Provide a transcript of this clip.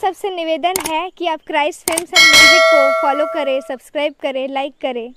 सबसे निवेदन है कि आप क्राइस्ट फिल्म्स एंड म्यूज़िक को फॉलो करें सब्सक्राइब करें लाइक करें।